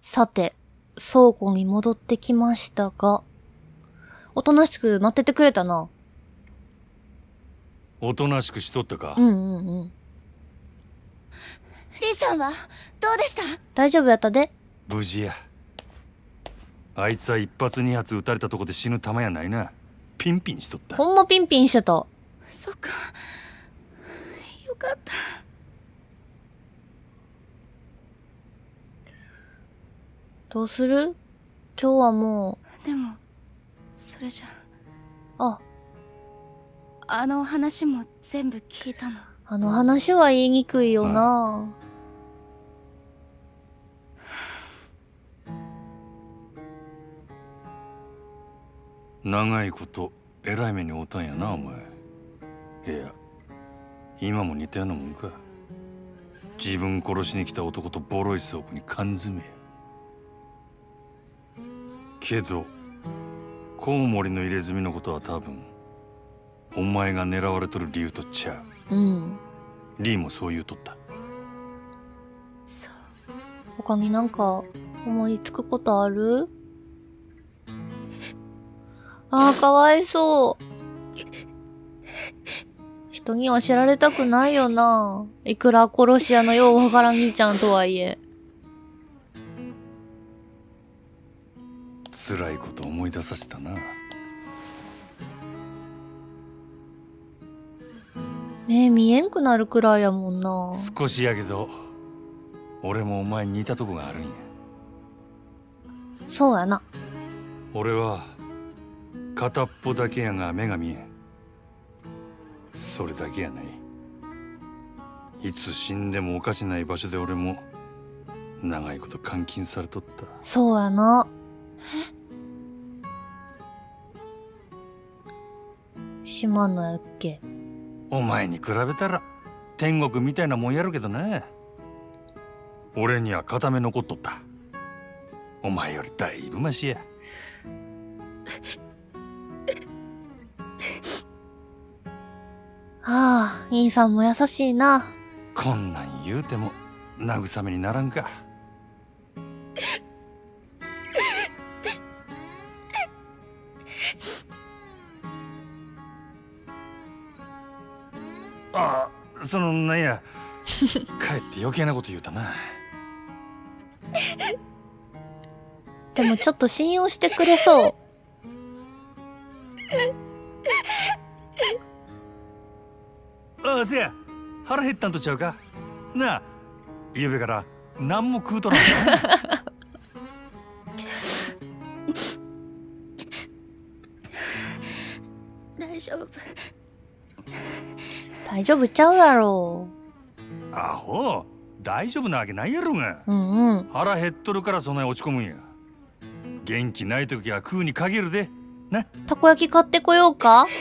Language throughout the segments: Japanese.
さて、倉庫に戻ってきましたが、おとなしく待っててくれたな。おとなしくしとったかうんうんうん。リーさんはどうでした？大丈夫やったで。無事やあいつは一発二発撃たれたとこで死ぬ玉やないなピンピンしとったほんまピンピンしてた。そっかよかったどうする？今日はもでもそれじゃ。う、あ、あの話も全部聞いたの。あの話は言いにくいよな。長いことえらい目に遭うたんやなお前。いや今も似たようなもんか。自分殺しに来た男とボロい倉庫に缶詰やけどコウモリの入れ墨のことは多分お前が狙われとる理由とちゃううん。リーもそう言うとったそう他になんか思いつくことある？ああ、かわいそう。人には知られたくないよな。いくら殺し屋のようわからん兄ちゃんとはいえ。辛いこと思い出させたな目見えんくなるくらいやもんな。少しやけど俺もお前に似たとこがあるんやそうやな。俺は片っぽだけやが目が見えんそれだけやないいつ死んでもおかしない場所で俺も長いこと監禁されとったそうやな。島のやっけ？お前に比べたら天国みたいなもんやるけどな俺には片目残っとったお前よりだいぶマシや ああ、兄さんも優しいな。こんなん言うても慰めにならんかあそのなんや。かえって余計なこと言うたな。でもちょっと信用してくれそう。ああせや。腹減ったんとちゃうか。なあゆうべから何も食うとらんな 大丈夫大丈夫ちゃうやろ。アホ大丈夫なわけないやろがうんうん。腹減っとるからそんなに落ち込むんや元気ない時は食うに限るでなたこ焼き買ってこようか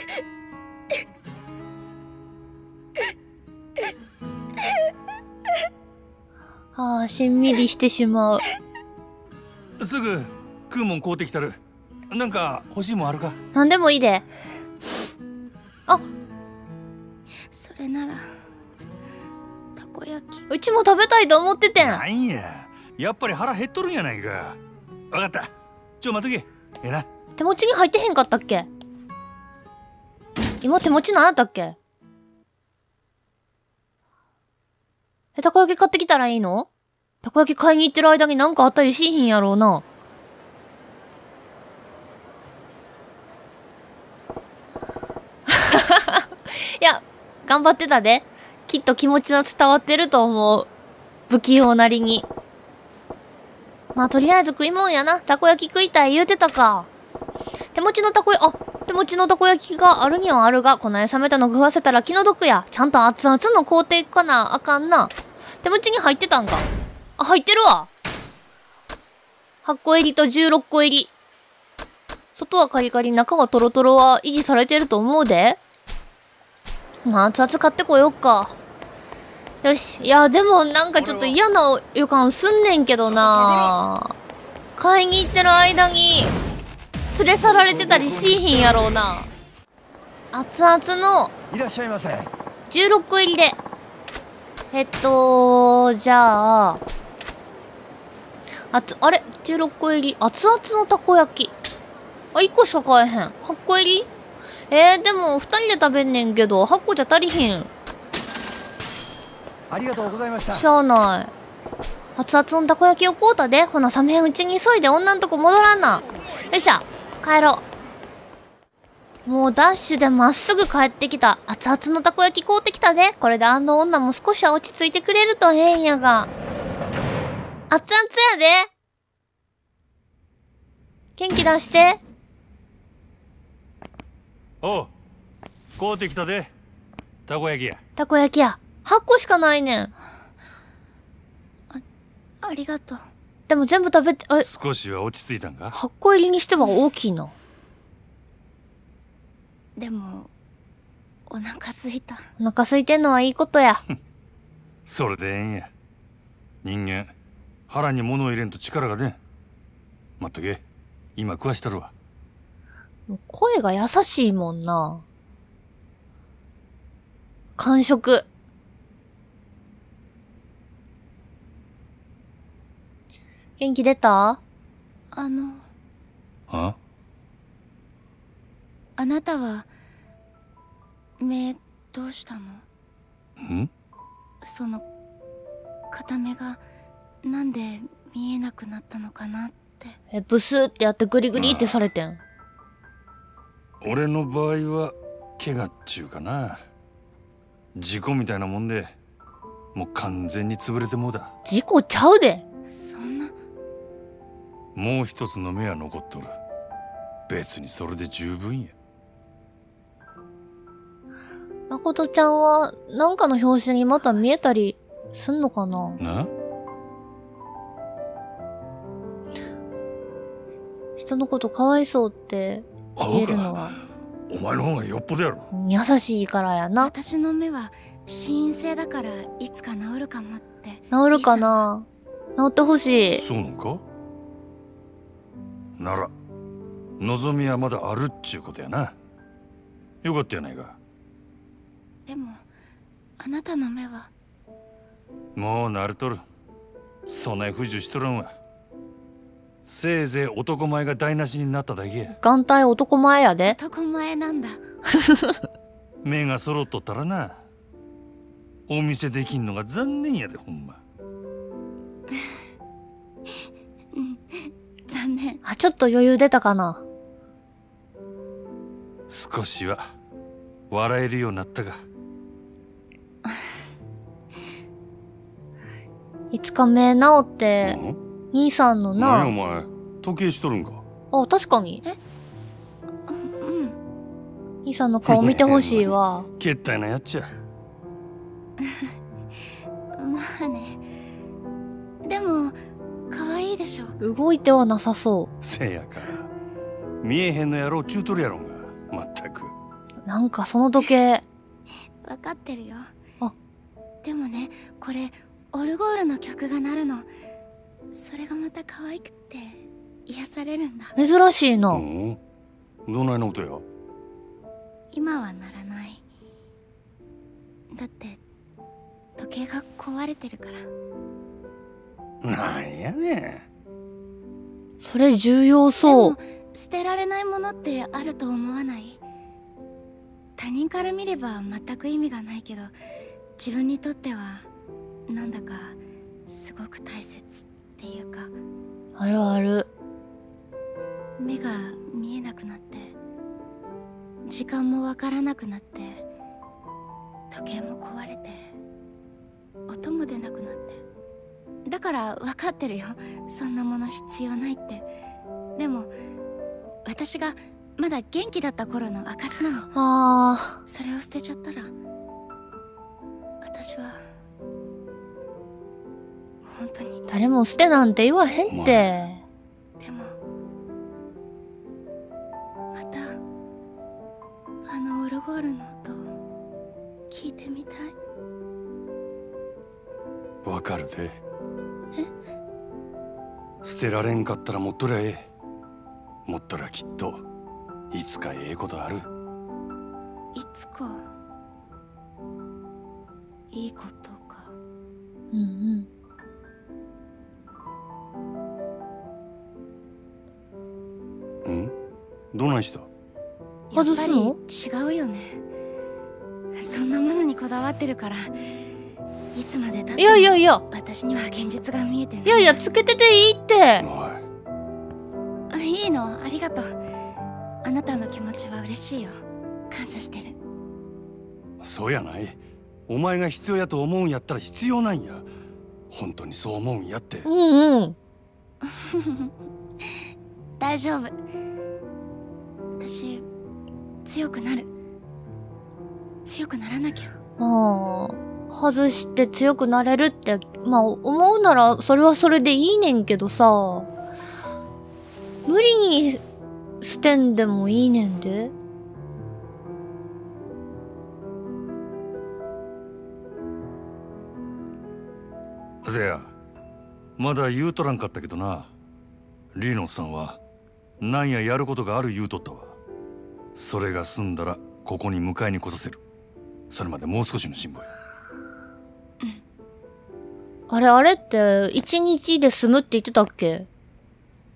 ああ、しんみりしてしまう。すぐ食うもん買うてきたるなんか欲しいもんあるか？なんでもいいで。それならたこ焼き。うちも食べたいと思っててん。なんや。やっぱり腹減っとるんやないか。わかった。ちょ待っとけ。ええな。手持ちに入ってへんかったっけ？今手持ちなんやったっけ？え、たこ焼き買ってきたらいいの？たこ焼き買いに行ってる間になんかあったりしひんやろうな。いや、頑張ってたで。きっと気持ちは伝わってると思う。不器用なりに。まあ、とりあえず食いもんやな。たこ焼き食いたい言うてたか。手持ちのたこや、あ、手持ちのたこ焼きがあるにはあるが、こない冷めたの食わせたら気の毒や。ちゃんと熱々の工程かなあかんな。手持ちに入ってたんか。あ、入ってるわ。8個入りと16個入り。外はカリカリ、中はトロトロは維持されてると思うで。まあ、熱々買ってこよっか。よし。いや、でもなんかちょっと嫌な予感すんねんけどな買いに行ってる間に、連れ去られてたりしいひんやろうな。熱々のいらっしゃいませ16個入りで。えっと、じゃあ、あつ、あれ ?16 個入り？熱々のたこ焼き。あ、1個しか買えへん。8個入り？えー、でも2人で食べんねんけど、8個じゃ足りひん。ありがとうございましたしゃあない。熱々のたこ焼きを買うたで。ほな、冷めんうちに急いで女んとこ戻らんな。よっしゃ、帰ろう。もうダッシュでまっすぐ帰ってきた。熱々のたこ焼き買うてきたで。これであの女も少しは落ち着いてくれるとええんやが。熱々やで。元気出して。おう買うてきたで。たこ焼きや。たこ焼きや。8個しかないねん。ありがとう。でも全部食べて、え、少しは落ち着いたんか？8個入りにしては大きいな。でもお腹すいた。お腹空いてんのはいいことや。それでええんや。人間腹に物を入れんと力が出ん。待っとけ。今食わしたるわ声が優しいもんな。完食。元気出た？あのあ？あなたは目どうしたの？ん？その片目がなんで見えなくなったのかなってえ、ブスってやってグリグリってされてん。俺の場合は怪我っちゅうかな。事故みたいなもんでもう完全に潰れてもうだ事故ちゃうで。そんな。もう一つの目は残っとる。別にそれで十分や。まことちゃんは、なんかの表紙にまた見えたりすんのかな？な？人のことかわいそうって言えるのは。お前の方がよっぽどやろ。優しいからやな。私の目は心因性だからいつか治るかもって。治るかな？治ってほしい。そうなんか？なら望みはまだあるっちゅうことやな。よかったやないか。でもあなたの目は。もう慣れとる。そない不自由しとらんわせいぜい男前が台無しになっただけや。眼帯男前やで。男前なんだ。目が揃っとったらなお見せできんのが残念やでほんま。残念。あ、ちょっと余裕出たかな。少しは笑えるようになったが いつか目治って、ん？兄さんの何おな。前時計しとるんか？あ、確かに。うん。兄さんの顔見てほしいわ。けったいなやっちゃまあね。でも可愛いでしょ。動いてはなさそせやから。見えへんのやろうちゅうとるやろが。まったく。う。なんかその時計、分かってるよ。あ。でもねこれオルゴールの曲が鳴るのそれがまた可愛くって癒されるんだ。珍しいな。うん？どないの音や？今は鳴らない。だって時計が壊れてるから。なんやねそれ重要そう。で。も捨てられないものってあると思わない？他人から見れば全く意味がないけど自分にとってはなんだかすごく大切っていうか。あるある。目が見えなくなって。時間もわからなくなって。時計も壊れて。音も出なくなって。だから分かってるよ。そんなもの必要ないって。でも私がまだ元気だった頃の証なの。あそれを捨てちゃったら私は本当に。ー、誰も捨てなんて言わへんって。でもまたあのオルゴールの音聞いてみたい。わかるで。捨てられんかったら持っとりゃええ。持っとりゃきっといつかええことある。いつかいいことかうんうん。どないしたやっぱり外すの？違うよね。そんなものにこだわってるから。いつまでいやいやいや。私には現実が見えてない。いやいやつけてていいって。いいの。ありがとう。あなたの気持ちは嬉しいよ。感謝してる。そうやない。お前が必要やと思うんやったら必要なんや。本当にそう思うんやって。うんうん。大丈夫私強くなる。強くならなきゃ。まあ外して強くなれるってまあ思うならそれはそれでいいねんけどさ。無理に捨てんでもいいねんで。せやまだ言うとらんかったけどな。リーノさんはなんややることがある言うとったわそれが済んだらここに迎えに来させる。それまでもう少しの辛抱や。あれあれって一日で済むって言ってたっけ？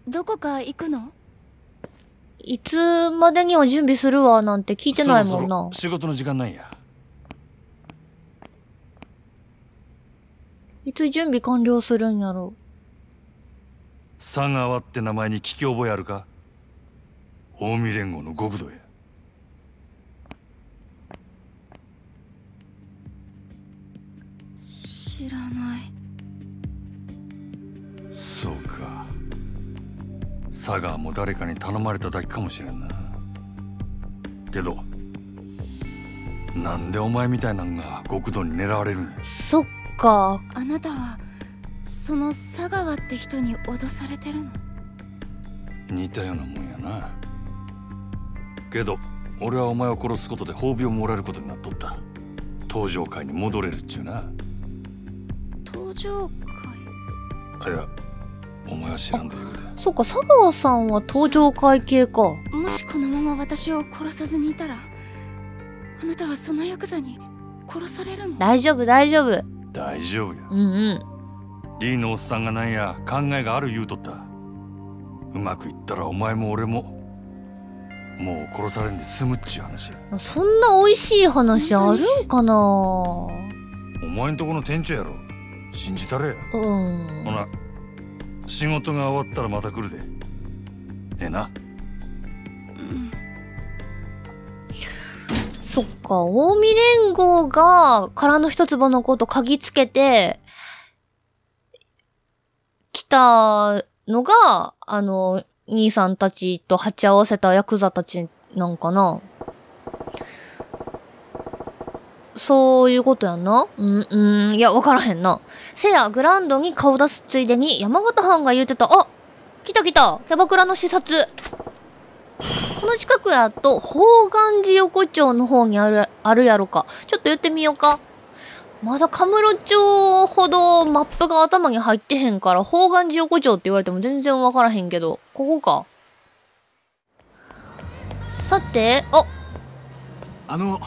どこか行くの？いつまでには準備するわなんて聞いてないもんな。そろそろ仕事の時間なんや。いつ準備完了するんやろ？佐川って名前に聞き覚えあるか？近江連合の極道や佐川も誰かに頼まれただけかもしれんな。けどなんでお前みたいなんが極道に狙われるそっか。あなたはその佐川って人に脅されてるの？似たようなもんやな。けど俺はお前を殺すことで褒美をもらえることになっとった。登場会に戻れるっちゅうな。登場会？あいやお前は知らんでようでそっか佐川さんは登場会系か。もしこのまま私を殺さずにいたらあなたはそのヤクザに殺されるの？大丈夫大丈夫。大丈夫や。うんうん。リーのおっさんがなんや考えがある言うとった。うまくいったらお前も俺ももう殺されんで済むっちゅう話や。そんな美味しい話あるんかな？お前んとこの店長やろ。信じたれや。うん。ほな仕事が終わったらまた来るで。ええな？うん。そっか近江連合が空の一坪のこと嗅ぎつけて来たのがあの兄さんたちと鉢合わせたヤクザたちなんかな？そういうことやんな？うん、うん、いや、わからへんな。せや、グランドに顔出すついでに山形藩が言うてた、あ来た来たキャバクラの視察この近くやと、宝願寺横丁の方にある、あるやろか。ちょっと言ってみようか。まだカムロ町ほどマップが頭に入ってへんから、宝願寺横丁って言われても全然わからへんけど、ここか。さて、あ、あの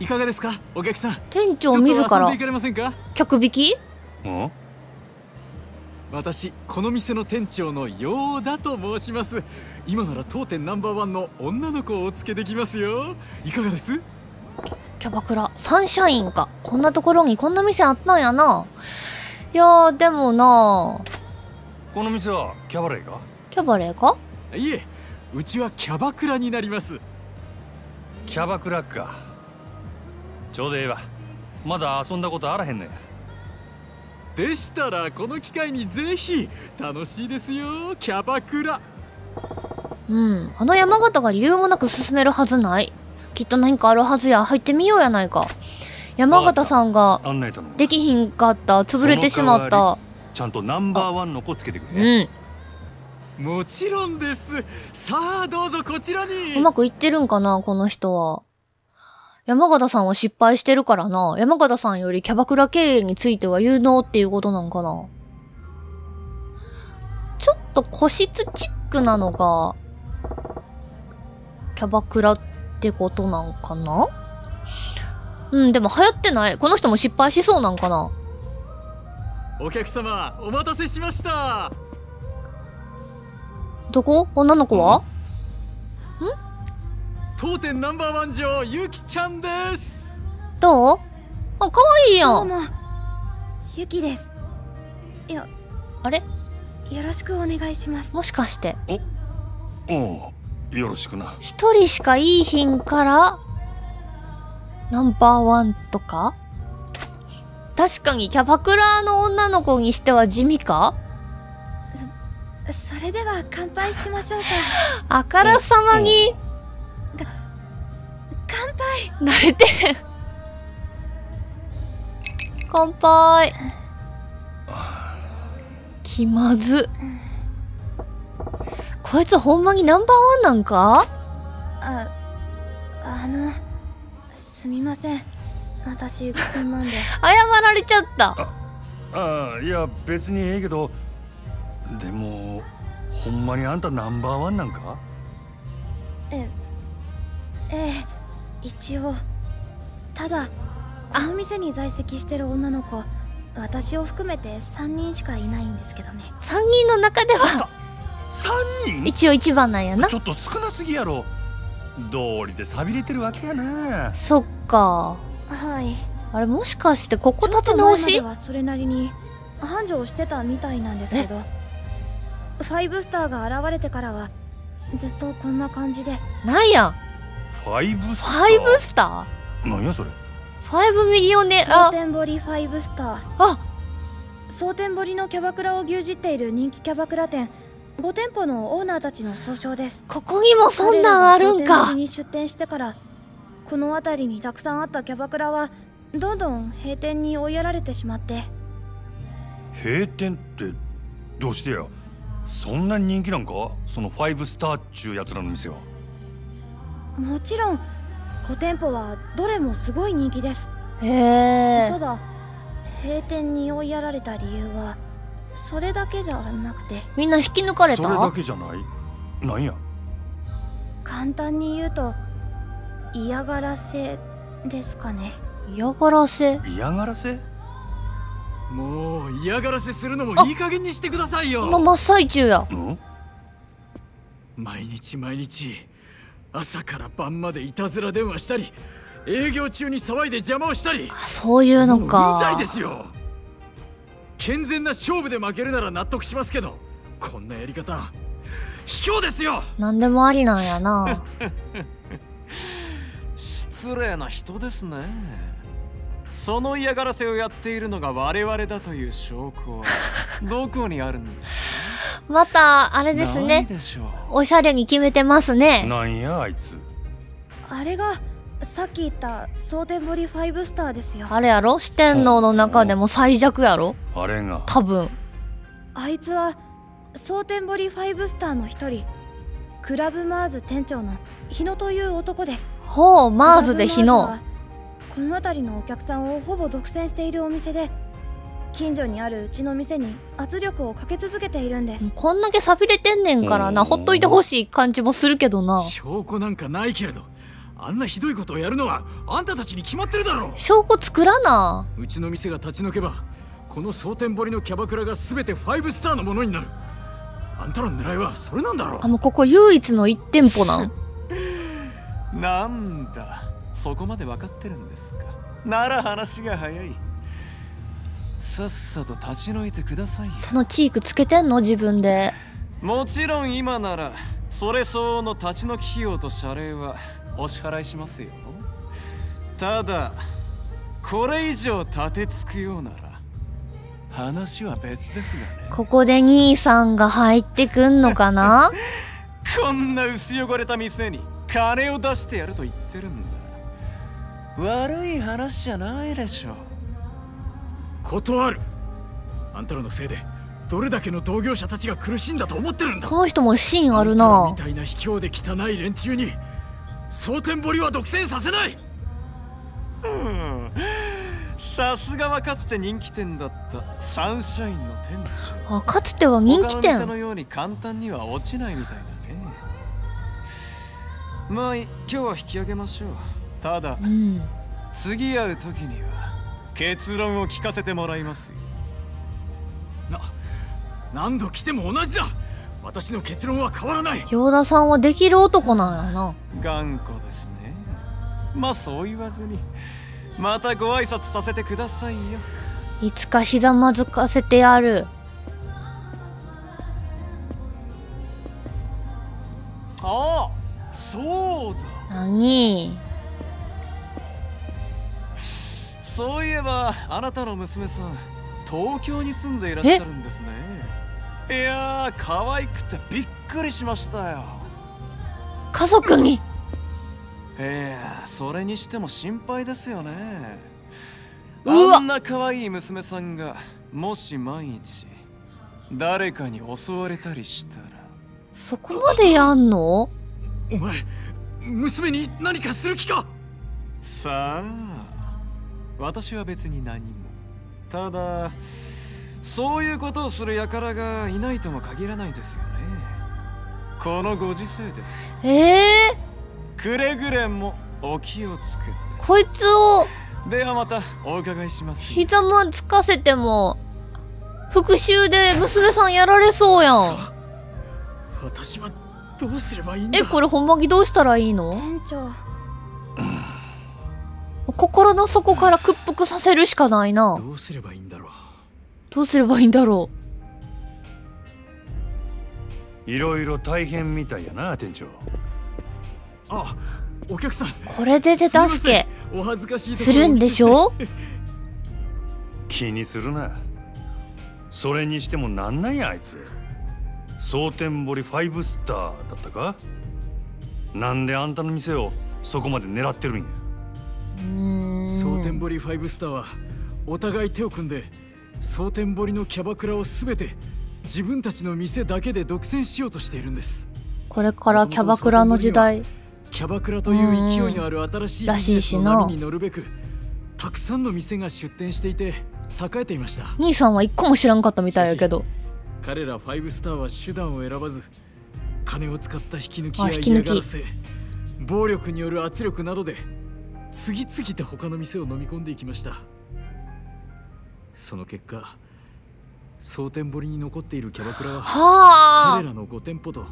いかがですかお客さん？店長自ら？んでいかれませんか？客引き？うん？私この店の店長のようだと申します。今なら当店ナンバーワンの女の子をお付けできますよ。いかがです？キャバクラ、サンシャインか。こんなところにこんな店あったんやな。いやー、でもなこの店はキャバレーか？キャバレーか？いえうちはキャバクラになります。キャバクラかちょうどええわまだ遊んだことあらへんのやでしたらこの機会にぜひ楽しいですよキャバクラうん。あの山形が理由もなく進めるはずない。きっと何かあるはずや。入ってみようやないか。山形さんができひんかった。潰れてしまった。ちゃんとナンバーワンの子つけてくうれ、ん。もちろんですさあどうぞこちらにうまくいってるんかな、この人は。山形さんは失敗してるからな。山形さんよりキャバクラ経営については有能っていうことなんかな。ちょっと個室チックなのが、キャバクラってことなんかな？うん、でも流行ってない。この人も失敗しそうなんかな。お客様お待たせしましたどこ？女の子は、当店ナンバーワン女ゆきちゃんです。どう？あ、可愛いや。どうんもゆきです。いやあれ？よろしくお願いします。もしかして、おうよろしくな。一人しかいいひんから、ナンバーワンとか？確かにキャバクラの女の子にしては地味か？それでは乾杯しましょうか。あからさまに乾杯慣れて。乾杯。気まず。こいつほんまにナンバーワンなんか？ああのすみません私こんなんで 謝られちゃった。ああいや別にええけどでもほんまにあんたナンバーワンなんか？えええ一応ただこの店に在籍してる女の子私を含めて3人しかいないんですけどね。3人の中では？3人？一応一番なんやな。ち。ょっと少なすぎやろ。道理で寂れてるわけやな。そっか。はい。あれもしかしてここちょっ立て直と前までしはそれなりに繁盛してたみたいなんですけどファイブスターが現れてからはずっとこんな感じで。なんや？ファイブスター？ファイブスタなんやそれ？ーファイブミリオネ、蒼あ、天堀ファイブスター。あ、蒼天堀のキャバクラを牛耳っている人気キャバクラ店。5店舗のオーナーたちの総称です。ここにもそんなんあるんか。に出店してからこの辺りにたくさんあったキャバクラはどんどん閉店に追いやられてしまって。閉店ってどうしてや？そんなに人気なんか？そのファイブスターっちゅうやつらの店はもちろん5店舗はどれもすごい人気です。へえ。た。だ閉店に追いやられた理由はそれだけじゃなくて。みんな引き抜かれそれだたけじゃない？なんや？簡単に言うと嫌がらせですかね。嫌がらせ？嫌がらせ？もう嫌がらせするのもいい加減にしてくださいよ。今真っ最中や。うん？毎日毎日朝から晩までいたずら電話したり営業中に騒いで邪魔をしたり。あそういうのもううんですよ。健全な勝負で負けるなら納得しますけどこんなやり方卑怯ですよ。なんでもありなんやな。失礼な人ですね。その嫌がらせをやっているのが我々だという証拠はどこにあるんですまた、あれですね。おしゃれに決めてますね。なんやあいつあれがさっき言った蒼天堀ファイブスターですよあれやろ？四天王の中でも最弱やろ？あれが多分。あいつは蒼天堀ファイブスターの一人クラブマーズ店長の日野という男ですほう、マーズで日野。この辺りのお客さんをほぼ独占しているお店で近所にあるうちの店に圧力をかけ続けているんです。こんだけ寂れてんねんからな、うん。ほっといてほしい感じもするけどな。証拠なんかないけれどあんなひどいことをやるのはあんたたちに決まってるだろう。証拠作らな。うちの店が立ち退けばこの蒼天堀のキャバクラが全てファイブスターのものになる。あんたらの狙いはそれなんだろあ、もうここ唯一の一店舗なん。なんだそこまで分かってるんですか。なら話が早いさっさと立ち退いてくださいよ。そのチークつけてんの？自分で。もちろん今ならそれ相応の立ち退き費用と謝礼はお支払いしますよ。ただこれ以上立てつくようなら話は別ですがね。ここで兄さんが入ってくんのかな？こんな薄汚れた店に金を出してやると言ってるんだ。悪い話じゃないでしょ断る。あんたらのせいでどれだけの同業者たちが苦しんだと思ってるんだ。この人もシーンあるんたらなみ。たいな卑怯で汚い連中に蒼天堀は独占させない。うん。さすがはかつて人気店だったサンシャインの店長。あ、かつては人気他の店店。のように簡単には落ちないみたいだね。まあ今日は引き上げましょう。ただうん。次会う時には結論を聞かせてもらいます。よな何度来ても同じだ。私の結論は変わらない。ヨーダさんはできる男なんやな。頑固ですね。まあそう言わずに。またご挨拶させてくださいよ。いつかひざまずかせてやる。ああそうだ。何？そういえばあなたの娘さん東京に住んでいらっしゃるんですね。いやー可愛くてびっくりしましたよ。家族に？いやそれにしても心配ですよね。うわ。あんな可愛い娘さんがもし万一誰かに襲われたりしたら。そこまでやんの？お前娘に何かする気か？さあ私は別に何も。ただそういうことをする輩がいないとも限らないですよね。このご時世です。ええくれぐれもお気をつけこいつをではまたお伺いします。ひざまつかせても復讐で娘さんやられそうやん。私はどうすればいいんだ？えこれほんまにどうしたらいいの？店長心の底から屈服させるしかないな。どうすればいいんだろう。どうすればいいんだろいろいろ大変みたいやな店長。あお客さん。うこれで手助け。けお恥ずかしいとこするんでしょ？気にするな。それにしてもなんなんやあいつ。蒼天堀ファイブスターだったか？なんであんたの店をそこまで狙ってるんや？うーん蒼天堀ファイブスターはお互い手を組んで蒼天堀のキャバクラをすべて自分たちの店だけで独占しようとしているんです。これからキャバクラの時代。キャバクラという勢いのある新しいらビジネスのしいしな波に乗るべくたくさんの店が出店していて栄えていました兄さんは一個も知らんかったみたいやけど。彼らファイブスターは手段を選ばず金を使った引き抜きや嫌がらせ暴力による圧力などで次々と他の店を飲み込んでいきました。その結果蒼天堀に残っているキャバクラははあ。彼らの5店舗と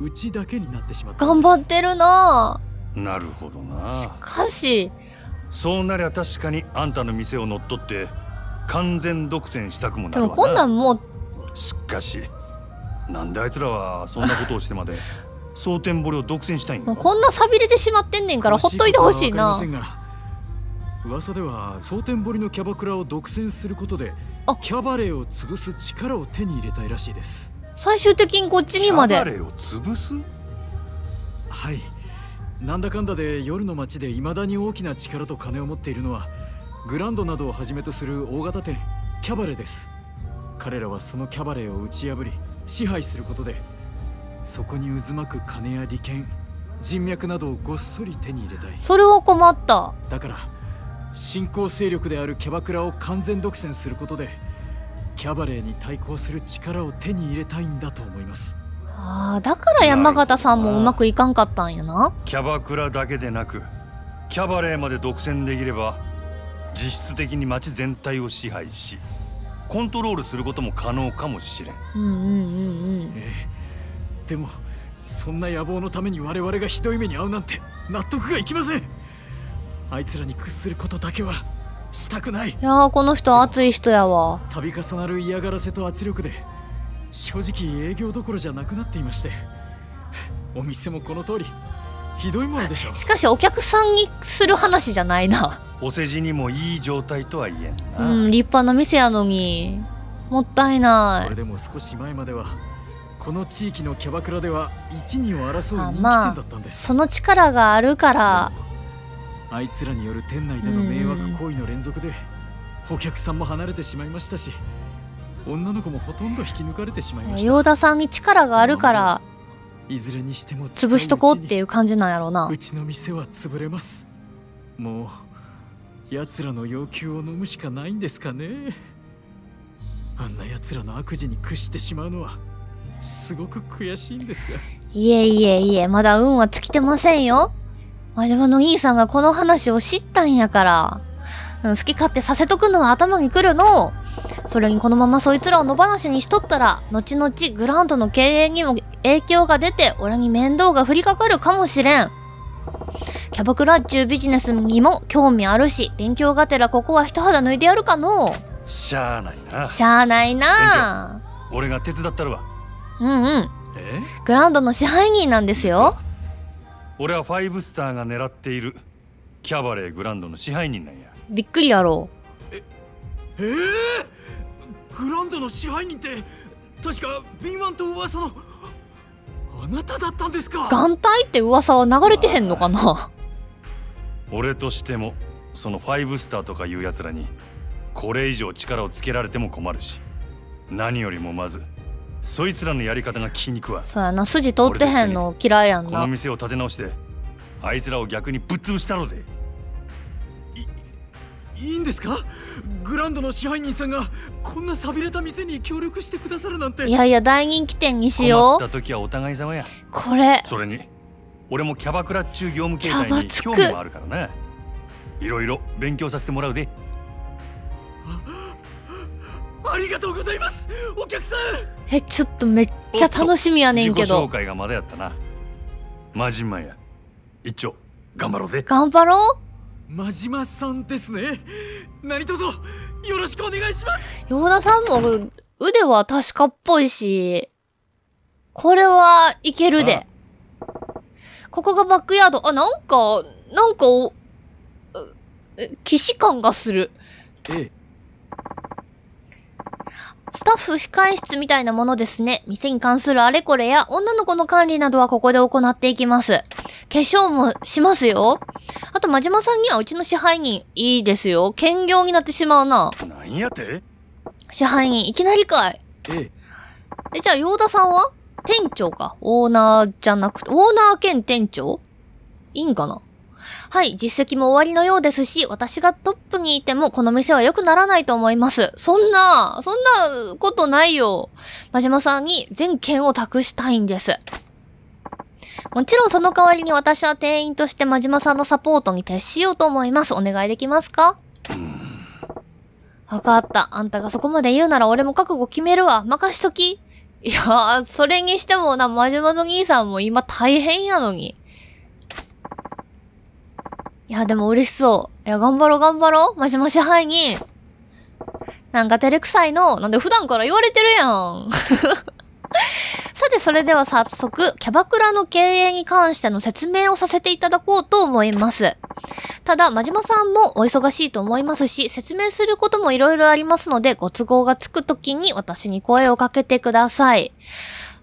うちだけになってしまったん頑です。張ってるな。なるほどな。しかし。そうなりゃ確かにあんたの店を乗っ取って完全独占したくもなでもるわな。こんなんもう。しかしなんであいつらはそんなことをしてまで 蒼天堀を独占したいんだ。もうこんな寂れてしまってんねんからほっといてほしいな。噂では蒼天堀のキャバクラを独占することであ。キャバレーを潰す力を手に入れたいらしいです。最終的にこっちにまで。キャバレーを潰す？はい。なんだかんだで夜の街で未だに大きな力と金を持っているのはグランドなどをはじめとする大型店キャバレーです。彼らはそのキャバレーを打ち破り支配することでそこに渦巻く金や利権人脈などをごっそり手に入れたい。それは困った。だから新興勢力であるキャバクラを完全独占することでキャバレーに対抗する力を手に入れたいんだと思います。あーだから山形さんもうまくいかんかったんやな。キャバクラだけでなくキャバレーまで独占できれば実質的に街全体を支配しコントロールすることも可能かもしれん。うんうんうんうん。ええでもそんな野望のために我々がひどい目に遭うなんて納得がいきません。あいつらに屈することだけはしたくない。いやーこの人熱い人やわ。度重なる嫌がらせと圧力で正直営業どころじゃなくなっていましてお店もこの通りひどいものでしょう。しかしお客さんにする話じゃないな。お世辞にもいい状態とは言えんうな、ん立派な店やのに。もったいない。これでも少し前まではこの地域のキャバクラでは一二を争う人気店あまあだったんです、その力があるから。あいつらによる店内での迷惑行為の連続でお客さんも離れてしまいましたし女の子もほとんど引き抜かれてしまいました。ヨーダさんに力があるからいずれにしても潰しとこうってういう感じなんやろうな。うちの店は潰れます。もう奴らの要求を飲むしかないんですかね。あんな奴らの悪事に屈してしまうのはすごく悔しいんですが。いえいえいえまだ運は尽きてませんよ。真島の兄さんがこの話を知ったんやから、うん、好き勝手させとくのは頭にくるの。それにこのままそいつらを野放しにしとったら、後々グランドの経営にも影響が出て、俺に面倒が降りかかるかもしれん。キャバクラっちゅうビジネスにも興味あるし、勉強がてらここは一肌脱いでやるかの。しゃあないな。しゃあないな。俺が手伝ったるわうんうん。え？グランドの支配人なんですよ。俺はファイブスターが狙っている。キャバレーグランドの支配人なんや。びっくりやろ。え？ー、グランドの支配人って確か敏腕と噂のあなただったんですか？眼帯って噂は流れてへんのかな？俺としてもそのファイブスターとかいうやつらにこれ以上力をつけられても困るし何よりもまずそいつらのやり方が気に食わそうやな、筋通ってへんの嫌いやんこのな。店を立て直してあいつらを逆にぶっ潰したので。いいんですか？グランドの支配人さんがこんな寂れた店に協力してくださるなんて。いやいや、大人気店にし困よう。った時はお互い様や。これ、それに俺もキャバクラっちゅう業務形態に興味もあるからな。いろいろ勉強させてもらうで。ありがとうございます！お客さんえ、ちょっとめっちゃ楽しみやねんけ自己紹ど。介がまだやったなマジンマンや一丁頑張ろうぜ頑張ろう？真島さんですね何卒よろしくお願いしますヨーダさんも腕は確かっぽいし、これはいけるで。ここがバックヤード。あ、なんか、なんかお、騎士感がする。ええスタッフ控室みたいなものですね。店に関するあれこれや女の子の管理などはここで行っていきます。化粧もしますよ。あと、真島さんにはうちの支配人いいですよ。兼業になってしまうな。なんやて？支配人いきなりかい。えええ、じゃあ、ヨーダさんは？店長か。オーナーじゃなくて、オーナー兼店長？いいんかな？はい、実績も終わりのようですし、私がトップにいてもこの店は良くならないと思います。そんな、そんなことないよ。真島さんに全権を託したいんです。もちろんその代わりに私は店員として真島さんのサポートに徹しようと思います。お願いできますか？わかった。あんたがそこまで言うなら俺も覚悟決めるわ。任しとき。いやー、それにしてもな、真島の兄さんも今大変やのに。いや、でも嬉しそう。いや、頑張ろう頑張ろう。真島支配人。なんか照れくさいの。なんで普段から言われてるやん。さて、それでは早速、キャバクラの経営に関しての説明をさせていただこうと思います。ただ、真島さんもお忙しいと思いますし、説明することもいろいろありますので、ご都合がつくときに私に声をかけてください。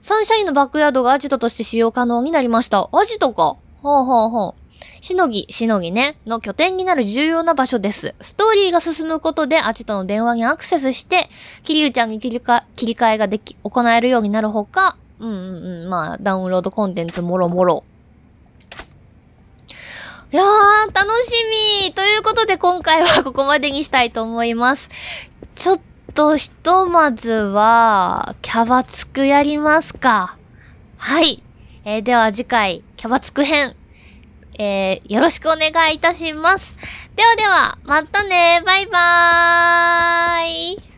サンシャインのバックヤードがアジトとして使用可能になりました。アジトか。ほうほうほう。しのぎ、しのぎね、の拠点になる重要な場所です。ストーリーが進むことで、アジトの電話にアクセスして、キリュウちゃんに切りか切り替えができ、行えるようになるほか、うんうんうん、まあ、ダウンロードコンテンツもろもろ。いやー、楽しみということで今回は ここまでにしたいと思います。ちょっとひとまずは、キャバツクやりますか。はい。えーでは次回、キャバツク編、えーよろしくお願いいたします。ではでは、またねバイバーイ